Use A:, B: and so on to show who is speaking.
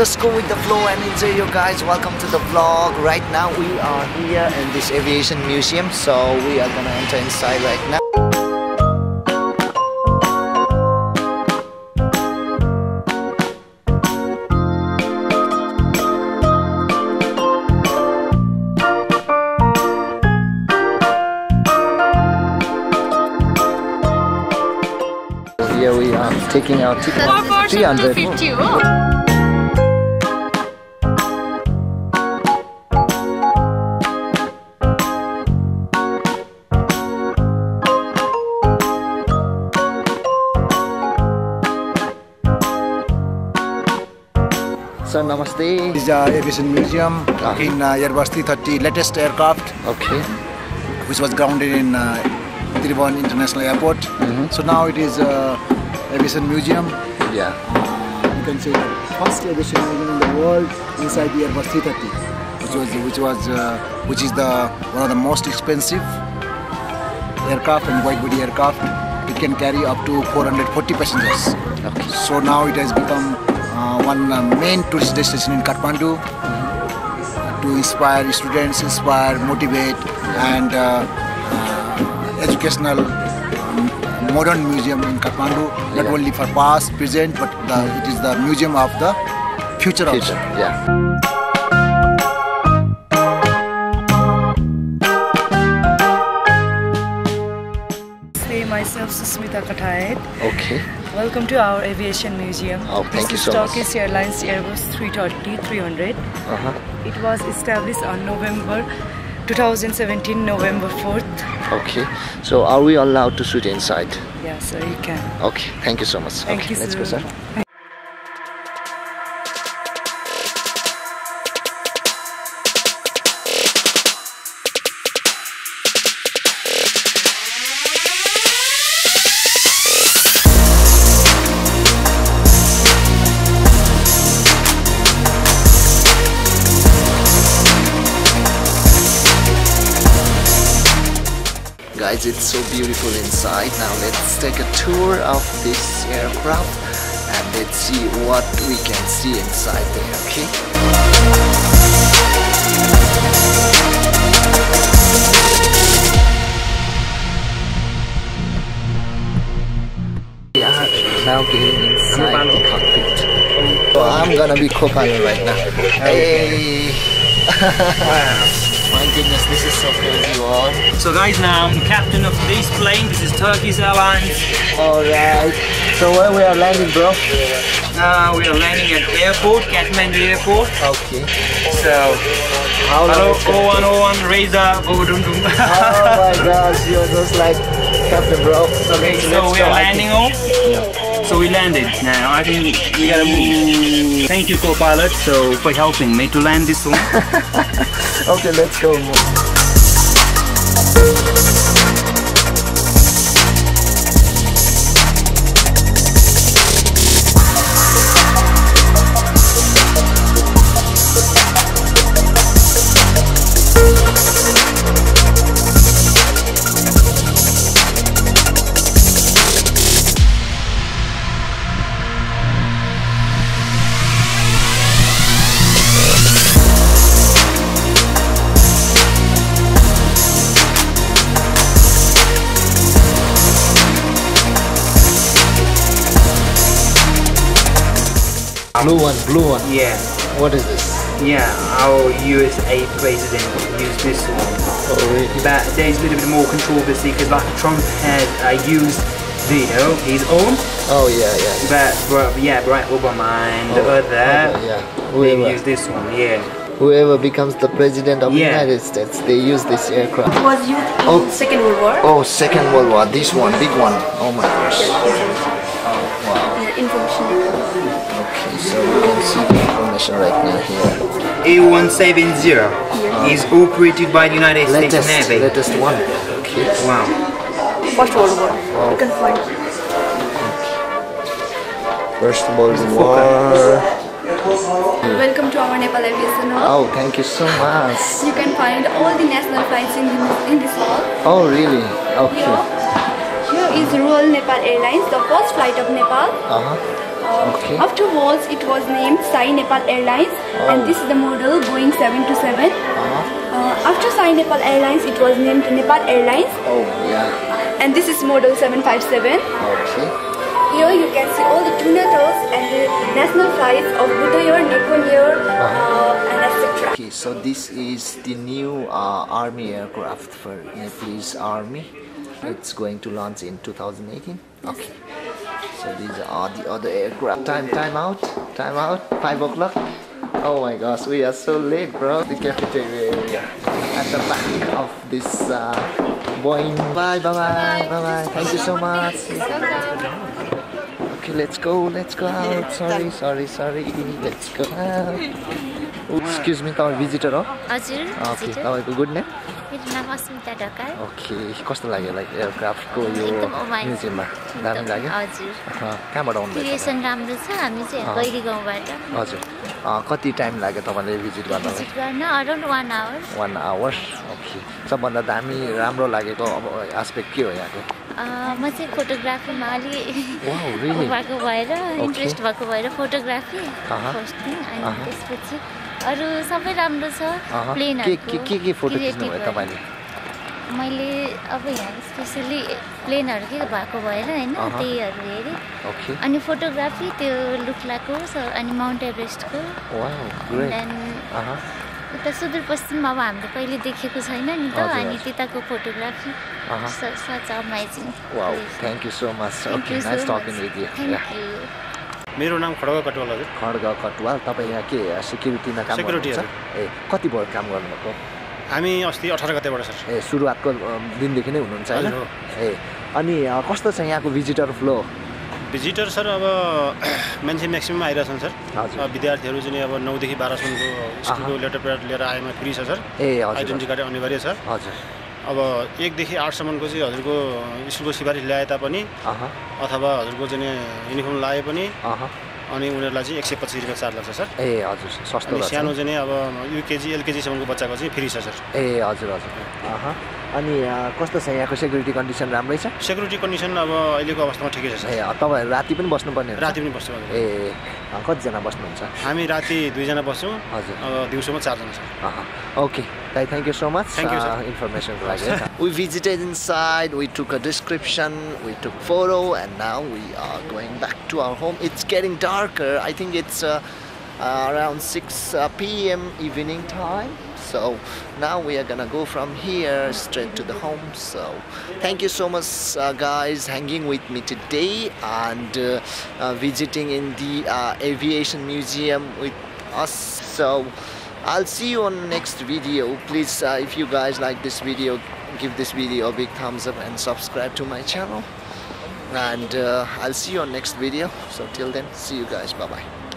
A: just go with the flow and enjoy you guys. Welcome to the vlog. Right now we are here in this aviation museum, so we are gonna enter inside right now. Here we are taking our ticket.
B: Per person
A: 300. Sir, namaste.
C: This is uh, Aviation Museum
A: Okay.
C: in uh, Airbus 330 latest aircraft
A: Okay.
C: which was grounded in uh, Tribhuvan International Airport. So now it is uh, Aviation Museum.
A: Yeah.
C: You can say first aviation museum in the world inside the Airbus 330, which was which was uh, which is the one of the most expensive aircraft and wide body aircraft. It can carry up to 440 passengers.
A: Okay.
C: So now it has become uh, one uh, main tourist destination in Kathmandu to inspire students, inspire, motivate, and uh, uh, educational um, modern museum in Kathmandu. Not
A: Yeah.
C: only for past, present, but the, it is the museum of the future,
A: Future.
C: also.
A: Yeah.
D: Say myself Susmita Katayet.
A: Okay.
D: Welcome to our aviation museum.
A: Oh, thank
D: this
A: you
D: is
A: so much.
D: Turkish Airlines Airbus 330 300.
A: Uh-huh.
D: It was established on November 2017, November 4th.
A: Okay. So are we allowed to shoot inside?
D: Yeah, so you can.
A: Okay. Thank you so much.
D: Thank
A: okay,
D: you,
A: let's go,
D: sir.
A: Guys, it's so beautiful inside. Now let's take a tour of this aircraft and let's see what we can see inside there, okay? We are now getting inside the cockpit. So I'm gonna be co-pilot right now. Hey! My goodness, this is so crazy, wow.
E: So guys, now I'm captain of this plane. This is Turkish Airlines.
A: Alright. So where we are landing, bro?
E: Uh, we are landing at airport, Kathmandu Airport.
A: Okay.
E: So,
A: How
E: hello,
A: long is it?
E: 0101, raise up, oh,
A: my gosh, you're just like Captain Bro.
E: Okay, so we are landing off. So we landed now. I think we gotta move. Thank you, co-pilot, so for helping me to land this one.
A: Okay, let's go. Blue one, blue one.
E: yeah,
A: What is this?
E: yeah. Our USA president used this one.
A: Oh, really?
E: But there's a little bit more controversy because like Trump had uh, used the, you know, his own.
A: Oh, yeah, yeah.
E: But, but yeah, Barack Obama and the
A: Oh,
E: other,
A: okay, yeah.
E: they
A: Whoever,
E: use this one. Yeah.
A: whoever becomes the president of the
E: Yeah.
A: United States, they use this aircraft.
B: was used in
A: Oh.
B: Second World War.
A: Oh, Second World War. This one, big one. Oh my gosh. So we can see the information right now here.
E: A170 is operated by the United States
A: Latest,
E: Navy.
A: latest one. Okay.
E: Wow.
B: First World War. You can find.
A: First World War.
B: Welcome to our Nepal Aviation Hall.
A: Oh, thank you so much.
B: You can find all the national flights in this, in this hall.
A: Oh, really? Okay.
B: Here, here is Royal Nepal Airlines, the first flight of Nepal.
A: Uh huh.
B: Uh, Uh,
A: Okay.
B: Afterwards, it was named Sai Nepal Airlines,
A: Oh.
B: and this is the model Boeing 727.
A: Uh-huh.
B: Uh, after Sai Nepal Airlines, it was named Nepal Airlines,
A: Oh yeah.
B: and this is model 757.
A: Okay.
B: Here you can see all the tuna tours and the national flights of Buddha Air, Nippon uh, and etc.
A: Okay, so this is the new uh, army aircraft for Nepalese army. It's going to launch in 2018. Okay. So these are the other aircraft. Time, time out, time out. Five o'clock. Oh my gosh, we are so late, bro. The cafeteria area at the back of this uh, Boeing. Bye, bye, bye, bye, bye. Thank you so much. Okay, let's go, let's go out. Sorry, sorry, sorry. Let's go out. Excuse me, तपाईँ visitor हो
F: हजुर
A: okay. तपाईँको good name
F: मेरो नाम अस्मिता Dhakal.
A: Okay कस्तो लाग्यो like एयरक्राफ्टको यो
F: एकदम अमाइज।
A: म्युजियममा? दामी लाग्यो?
F: हजुर।
A: कहाँबाट आउनु
F: क्रिएसन राम्रो छ हामी चाहिँ। गैरी गाउँबाट।
A: हजुर। कति टाइम लाग्यो तपाईँले भिजिट गर्नलाई
F: भिजिट गर्न around one hour
A: one hours okay सबभन्दा दामी राम्रो लागेको अब एस्पेक्ट के हो यहाँको?
F: म चाहिँ फोटोग्राफीमा अलि? भएको भएर इन्ट्रेस्ट भएको भएर फोटोग्राफी। फर्स्ट थिङ अनि
A: अहँ।
F: त्यसपछि अरू सबै राम्रो छ
A: अहँ, के
F: प्लेनहरूको
A: के के के फोटो खिच्नुभयो तपाईँले?
F: मैले अब यहाँ स्पेसली प्लेनहरू के भएको भएर होइन। त्यहीहरू हेरेँ।
A: ओके
F: अनि फोटोग्राफी त्यो लुक्लाको अनि माउन्ट एभरेस्टको। उता सुदूरपश्चिम अब हामीले कहिले देखेको छैन नि त अनि। त्यताको photography. Such amazing.
A: Thank you so much
F: thank you
G: मेरो नाम खड्ग कटवाल हजुर।
A: खड्ग कटवाल तपाईँ यहाँ के सिक्युरिटीमा काम गर्नुहुन्छ? ए कति भयो काम गर्नुभएको?
G: हामी अस्ति अठार गतेबाट सर।
A: ए सुरुवातको दिनदेखि नै हुनुहुन्छ होइन। ए अनि कस्तो छ यहाँको भिजिटर फ्लो
G: भिजिटर सर अब मान्छे म्याक्सिमम् आइरहेछन् सर। विद्यार्थीहरू चाहिँ अब नौदेखि बाह्रसम्मको स्कुलको लेटर प्याड लिएर आएमा फ्री छ सर।
A: ए हजुर।
G: आइडेन्टी कार्ड अनिवार्य छ।
A: हजुर।
G: अब एकदेखि आठसम्मको चाहिँ हजुरको स्कुलको सिफारिस ल्याए तापनि अथवा हजुरको चाहिँ युनिफर्म लाए पनि अनि उनीहरूलाई चाहिँ एक सय पच्चिस रुपियाँ चार्ज लाग्छ सर।
A: ए हजुर सस्तो
G: सानो चाहिँ अब युकेजी एलकेजीसम्मको बच्चाको चाहिँ फ्री छ सर।
A: ए हजुर हजुर। अनि कस्तो छ यहाँको सेक्युरिटी कन्डिसन राम्रै छ?
G: सेक्युरिटी कन्डिसन अब अहिलेको अवस्थामा ठिकै छ
A: ए तपाईँहरू राति पनि बस्नुपर्ने
G: राति पनि बस्नु
A: ए कतिजना बस्नुहुन्छ?
G: हामी राति दुईजना बस्छौँ।
A: हजुर।
G: दिउँसोमा चारजना छ
A: okay. Dai thank you
G: so much thank
A: you इन्फर्मेसनको लागि। We visited inside we took a description we took photo and now we are going back to our home it's getting darker I think it's Uh, around 6 uh, p.m. evening time. So now we are gonna go from here straight to the home. So thank you so much, uh, guys, hanging with me today and visiting in the aviation museum with us. So I'll see you on next video. Please, uh, if you guys like this video, give this video a big thumbs up and subscribe to my channel. And uh, I'll see you on next video. So till then, see you guys. Bye bye.